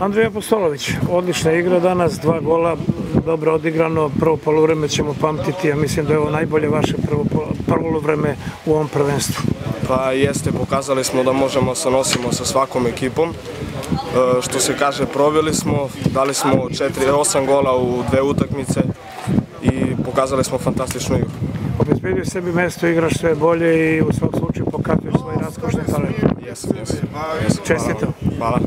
Andrej Apostolović, odlična igra danas, dva gola, dobro odigrano, prvo polovreme ćemo pamtiti, ja mislim da je ovo najbolje vaše prvo polovreme u ovom prvenstvu. Pa jeste, pokazali smo da možemo se nosimo sa svakom ekipom. E, što se kaže, probili smo, dali smo 4-8 gola u dve utakmice i pokazali smo fantastičnu igru. Obezbedio sebi mesto, igraš sve bolje i u svom slučaju pokazuješ svoj raskošni talent. Jesam, jesam. Čestitam. Hvala.